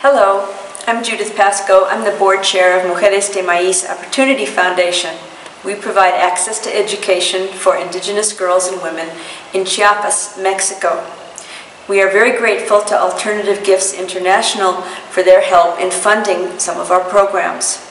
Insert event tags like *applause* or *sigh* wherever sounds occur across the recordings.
Hello, I'm Judith Pasco. I'm the board chair of Mujeres de Maíz Opportunity Foundation. We provide access to education for indigenous girls and women in Chiapas, Mexico. We are very grateful to Alternative Gifts International for their help in funding some of our programs.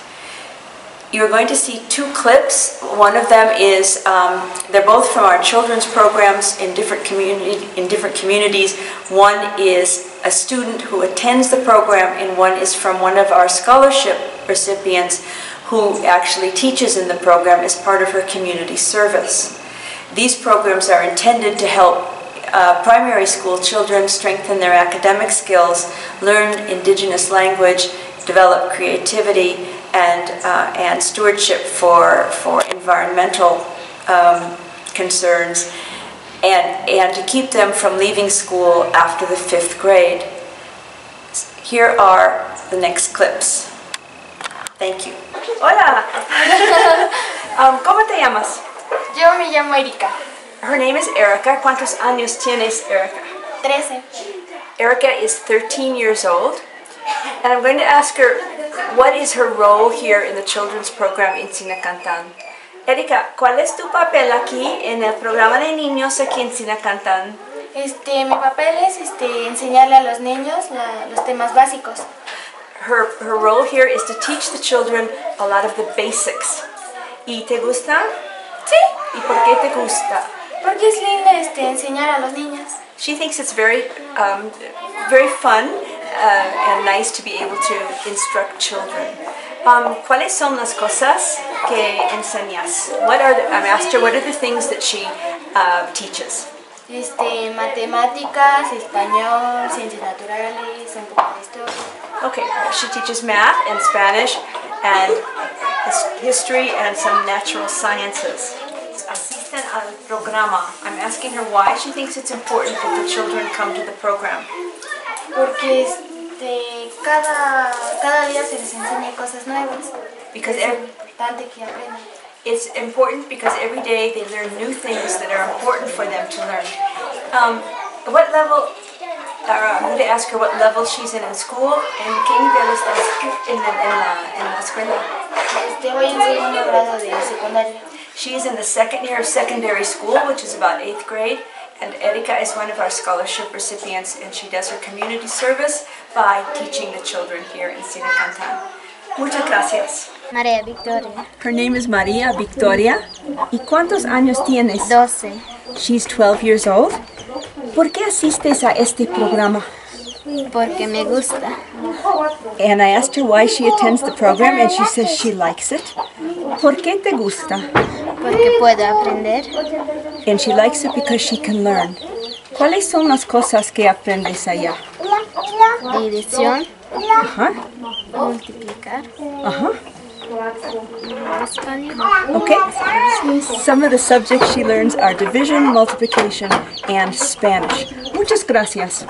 You're going to see two clips. One of them is, um, they're both from our children's programs in different, community, in different communities. One is a student who attends the program and one is from one of our scholarship recipients who actually teaches in the program as part of her community service. These programs are intended to help uh, primary school children strengthen their academic skills, learn indigenous language, develop creativity, and, uh, and stewardship for, for environmental um, concerns, and, and to keep them from leaving school after the fifth grade. Here are the next clips. Thank you. Hola! *laughs* um, ¿Cómo te llamas? Yo me llamo Erika. Her name is Erica. ¿Cuántos años tienes, Erica? Trece. Erica is 13 years old. And I'm going to ask her what is her role here in the children's program in Zinacantán. Erika, ¿cuál es tu papel aquí en el programa de niños aquí en Sinacantan? Este, mi papel es este, enseñarle a los niños la, los temas básicos. Her, her role here is to teach the children a lot of the basics. ¿Y te gusta? Sí. ¿Y por qué te gusta? Porque es lindo este, enseñar a los niños. She thinks it's very, um, very fun uh, and nice to be able to instruct children. Um, ¿Cuáles son las cosas que enseñas? What are the, I'm asked her what are the things that she uh, teaches? Este, matemáticas, español, ciencias naturales, un poco de historia. Okay, she teaches math and Spanish and his, history and some natural sciences. Asisten al programa. I'm asking her why she thinks it's important that the children come to the program. Porque este, cada, cada día se les enseña cosas nuevas. Because es every, importante que aprendan. it's important because every day they learn new things that are important for them to learn. Um, what level, uh, I'm going to ask her what level she's in in school, and qué nivel estás en, la- en, la, en la escuela? Este, voy en segundo grado de secundaria. She is in the second year of secondary school, which is about eighth grade, and Erika is one of our scholarship recipients, and she does her community service by teaching the children here in Zinacantán. Muchas gracias. María Victoria. Her name is Maria Victoria. ¿Y cuántos años tienes? 12. She's 12 years old. ¿Por qué asistes a este programa? Porque me gusta. And I asked her why she attends the program, and she says she likes it. ¿Por qué te gusta? Porque puedo aprender. And she likes it because she can learn. ¿Cuáles son las cosas que aprendes allá? División, Ajá, multiplicar, ajá. Okay. Some of the subjects she learns are division, multiplication, and Spanish. Muchas gracias.